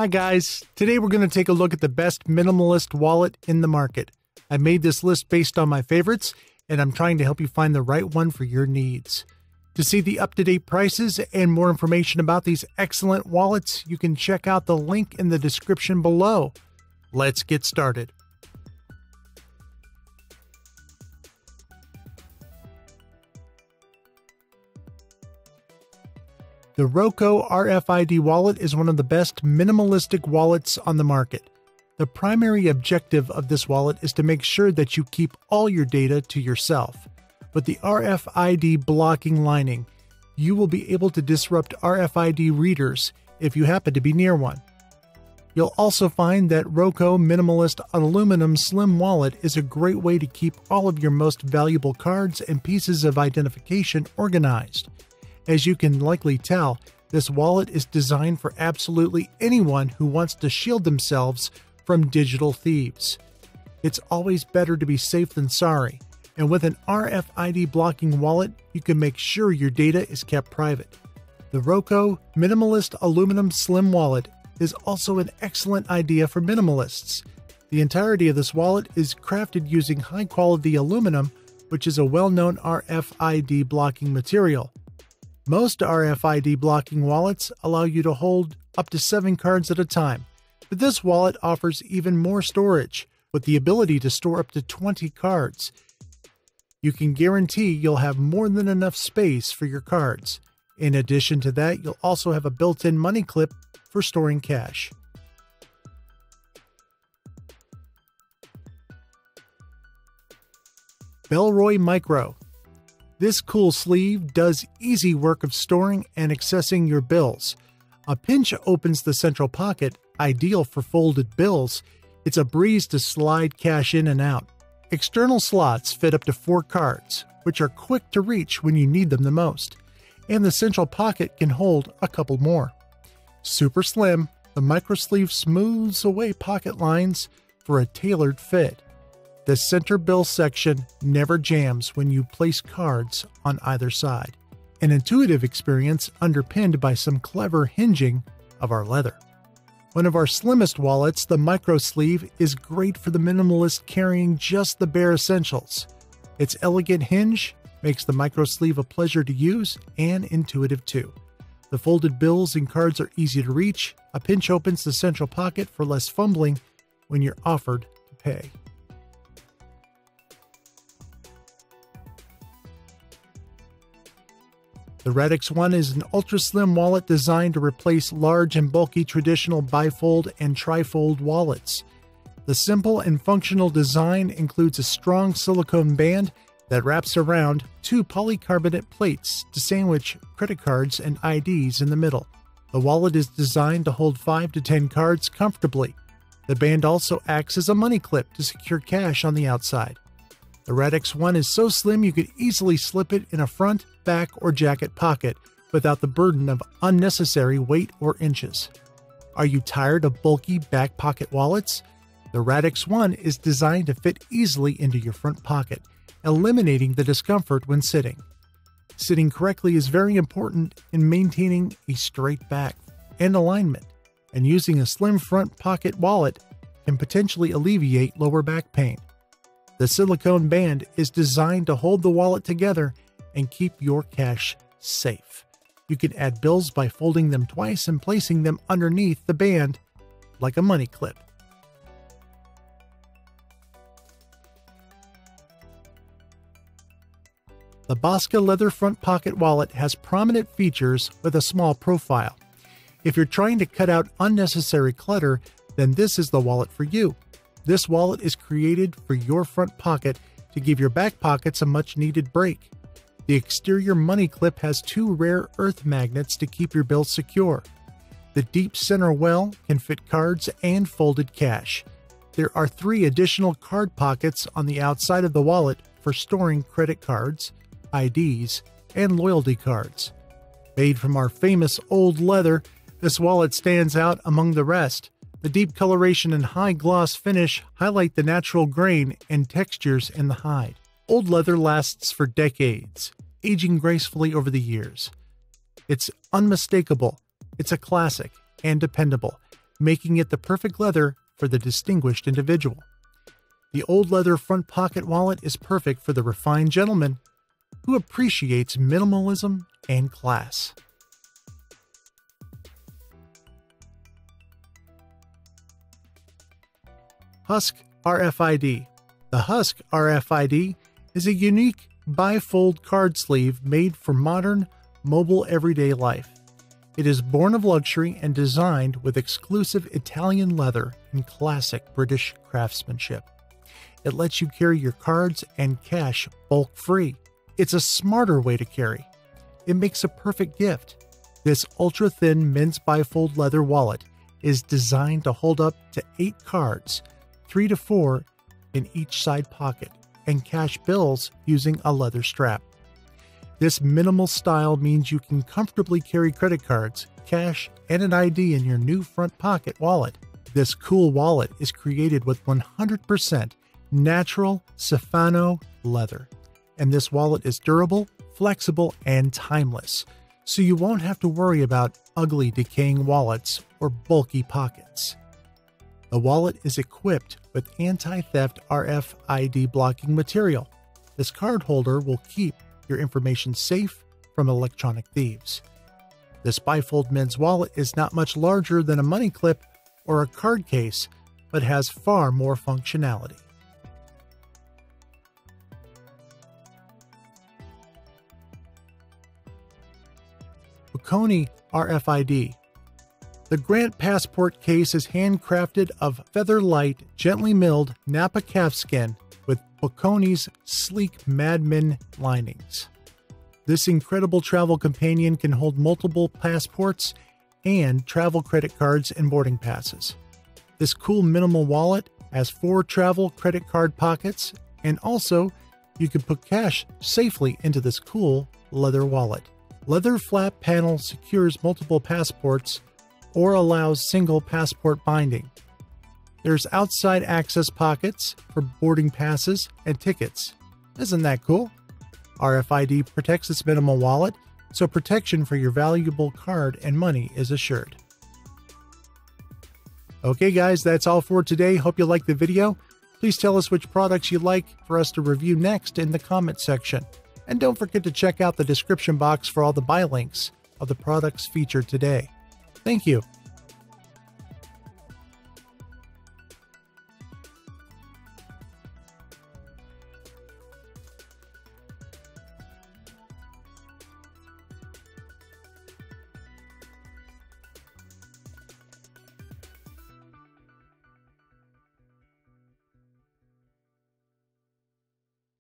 Hi, guys. Today we're going to take a look at the best minimalist wallet in the market. I made this list based on my favorites, and I'm trying to help you find the right one for your needs. To see the up to date prices and more information about these excellent wallets, you can check out the link in the description below. Let's get started. The Roco RFID wallet is one of the best minimalistic wallets on the market. The primary objective of this wallet is to make sure that you keep all your data to yourself. With the RFID blocking lining, you will be able to disrupt RFID readers if you happen to be near one. You'll also find that Roco Minimalist Aluminum Slim Wallet is a great way to keep all of your most valuable cards and pieces of identification organized. As you can likely tell, this wallet is designed for absolutely anyone who wants to shield themselves from digital thieves. It's always better to be safe than sorry, and with an RFID blocking wallet, you can make sure your data is kept private. The Roco Minimalist Aluminum Slim Wallet is also an excellent idea for minimalists. The entirety of this wallet is crafted using high quality aluminum, which is a well known RFID blocking material. Most RFID blocking wallets allow you to hold up to seven cards at a time, but this wallet offers even more storage, with the ability to store up to 20 cards. You can guarantee you'll have more than enough space for your cards. In addition to that, you'll also have a built in money clip for storing cash. Bellroy Micro this cool sleeve does easy work of storing and accessing your bills. A pinch opens the central pocket, ideal for folded bills. It's a breeze to slide cash in and out. External slots fit up to four cards, which are quick to reach when you need them the most. And the central pocket can hold a couple more. Super slim, the micro sleeve smooths away pocket lines for a tailored fit. The center bill section never jams when you place cards on either side. An intuitive experience underpinned by some clever hinging of our leather. One of our slimmest wallets, the micro sleeve, is great for the minimalist carrying just the bare essentials. Its elegant hinge makes the micro sleeve a pleasure to use and intuitive too. The folded bills and cards are easy to reach. A pinch opens the central pocket for less fumbling when you're offered to pay. The Radix One is an ultra slim wallet designed to replace large and bulky traditional bifold and trifold wallets. The simple and functional design includes a strong silicone band that wraps around two polycarbonate plates to sandwich credit cards and IDs in the middle. The wallet is designed to hold 5 to 10 cards comfortably. The band also acts as a money clip to secure cash on the outside. The Radix One is so slim you could easily slip it in a front, back, or jacket pocket without the burden of unnecessary weight or inches. Are you tired of bulky back pocket wallets? The Radix One is designed to fit easily into your front pocket, eliminating the discomfort when sitting. Sitting correctly is very important in maintaining a straight back and alignment, and using a slim front pocket wallet can potentially alleviate lower back pain. The silicone band is designed to hold the wallet together and keep your cash safe. You can add bills by folding them twice and placing them underneath the band like a money clip. The Bosca leather front pocket wallet has prominent features with a small profile. If you're trying to cut out unnecessary clutter, then this is the wallet for you. This wallet is created for your front pocket to give your back pockets a much needed break. The exterior money clip has two rare earth magnets to keep your bill secure. The deep center well can fit cards and folded cash. There are three additional card pockets on the outside of the wallet for storing credit cards, IDs, and loyalty cards. Made from our famous old leather, this wallet stands out among the rest. The deep coloration and high gloss finish highlight the natural grain and textures in the hide. Old leather lasts for decades, aging gracefully over the years. It's unmistakable, it's a classic, and dependable. making it the perfect leather for the distinguished individual. The old leather front pocket wallet is perfect for the refined gentleman who appreciates minimalism and class. Huskk RFID. The Huskk RFID is a unique bifold card sleeve made for modern, mobile everyday life. It is born of luxury and designed with exclusive Italian leather and classic British craftsmanship. It lets you carry your cards and cash bulk free. It's a smarter way to carry. It makes a perfect gift. This ultra thin men's bifold leather wallet is designed to hold up to eight cards, three to four in each side pocket, and cash bills using a leather strap. This minimal style means you can comfortably carry credit cards, cash, and an ID in your new front pocket wallet. This cool wallet is created with 100% natural Sifano leather. And this wallet is durable, flexible, and timeless, so you won't have to worry about ugly decaying wallets or bulky pockets. The wallet is equipped with anti theft RFID blocking material. This card holder will keep your information safe from electronic thieves. This bifold men's wallet is not much larger than a money clip or a card case, but has far more functionality. Boconi RFID. The Grant Passport case is handcrafted of feather light, gently milled Napa calfskin with Boconi's sleek Madman linings. This incredible travel companion can hold multiple passports and travel credit cards and boarding passes. This cool minimal wallet has four travel credit card pockets, and also you can put cash safely into this cool leather wallet. Leather flap panel secures multiple passports or allows single passport binding. There's outside access pockets for boarding passes and tickets. Isn't that cool? RFID protects its minimal wallet, so protection for your valuable card and money is assured. Okay, guys, that's all for today. Hope you liked the video. Please tell us which products you'd like for us to review next in the comment section. And don't forget to check out the description box for all the buy links of the products featured today. Thank you.